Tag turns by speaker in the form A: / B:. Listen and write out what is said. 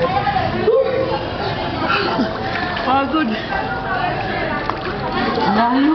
A: Ah, Pagod. Lalo.